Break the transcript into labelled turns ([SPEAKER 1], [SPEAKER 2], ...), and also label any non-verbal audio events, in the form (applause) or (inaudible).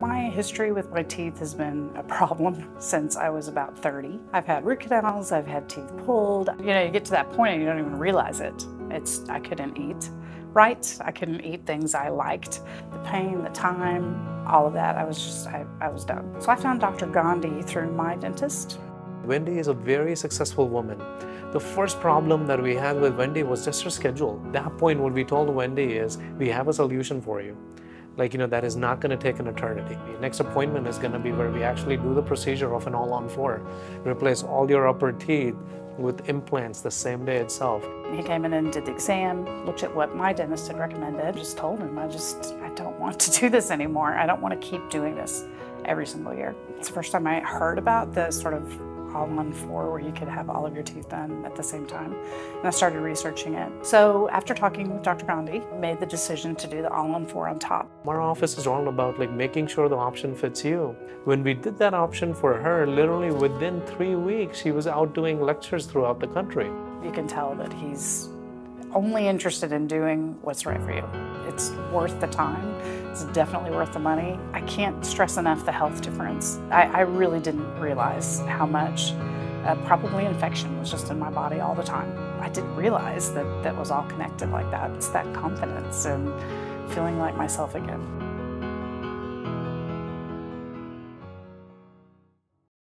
[SPEAKER 1] My history with my teeth has been a problem (laughs) since I was about 30. I've had root canals, I've had teeth pulled. You know, you get to that point and you don't even realize it. It's, I couldn't eat right. I couldn't eat things I liked. The pain, the time, all of that, I was just, I, I was done. So I found Dr. Gandhi through my dentist.
[SPEAKER 2] Wendi is a very successful woman. The first problem that we had with Wendi was just her schedule. That point, what we told Wendi is, we have a solution for you like you know that is not going to take an eternity. The next appointment is going to be where we actually do the procedure of an all on four. Replace all your upper teeth with implants the same day itself.
[SPEAKER 1] He came in and did the exam looked at what my dentist had recommended. Just told him i just i don't want to do this anymore. I don't want to keep doing this every single year. It's the first time i heard about the sort of all-on four where you could have all of your teeth done at the same time. And I started researching it. So after talking with Dr. Gandhi, made the decision to do the all-on four on top.
[SPEAKER 2] Our office is all about like making sure the option fits you. When we did that option for her, literally within three weeks, she was out doing lectures throughout the country.
[SPEAKER 1] You can tell that he's only interested in doing what's right for you. It's worth the time. It's definitely worth the money. I can't stress enough the health difference. I, I really didn't realize how much uh, probably infection was just in my body all the time. I didn't realize that that was all connected like that. It's that confidence and feeling like myself again.